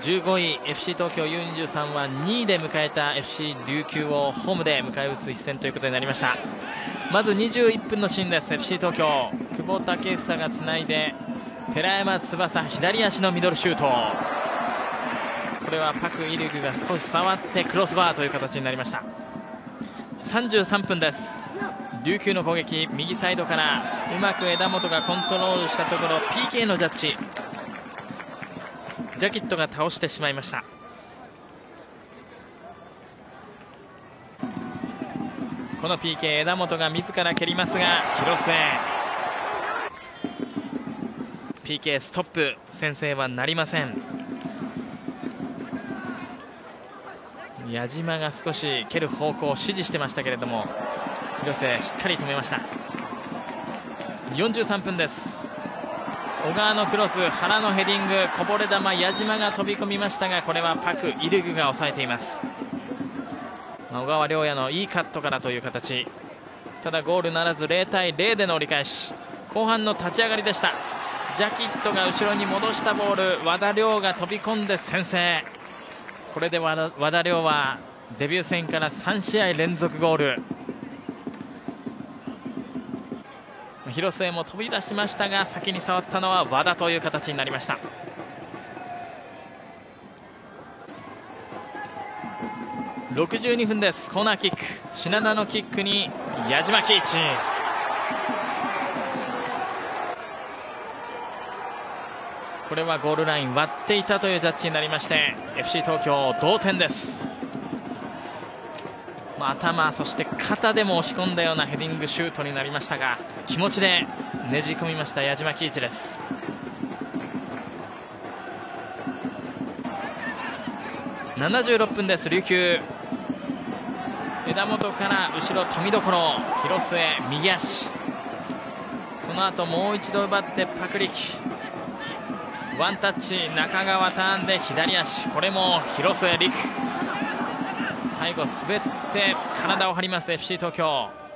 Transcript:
15位 FC 東京 U23 は2位で迎えた FC 琉球をホームで迎え撃つ一戦ということになりました。まず21分のシーンです。FC 東京。久保建英がつないで寺山翼左足のミドルシュート。これはパク・イルグが少し触ってクロスバーという形になりました。33分です。琉球の攻撃右サイドから。うまく枝本がコントロールしたところ PK のジャッジ。ジャキットが倒してしまいました。この PK 枝本が自ら蹴りますが広末 PK ストップ先制はなりません。矢島が少し蹴る方向を指示してましたけれども広瀬しっかり止めました。43分です。小川のクロス原のヘディングこぼれ球矢島が飛び込みましたがこれはパク・イルグが抑えています。小川亮也のいいカットからという形。ただゴールならず0対0での折り返し。後半の立ち上がりでした。ジャキットが後ろに戻したボール。和田亮が飛び込んで先制。これで和田亮はデビュー戦から3試合連続ゴール。広末も飛び出しましたが先に触ったのは和田という形になりました。62分です。コーナーキック。品田のキックに矢島喜一。これはゴールライン割っていたというジャッジになりまして FC 東京同点です、頭、そして肩でも押し込んだようなヘディングシュートになりましたが気持ちでねじ込みました矢島喜一です。76分です琉球。枝本から後ろ富所。広末右足。その後もう一度奪ってパクリキ。ワンタッチ中川ターンで左足。これも広末陸。最後滑ってカナダを張ります FC 東京。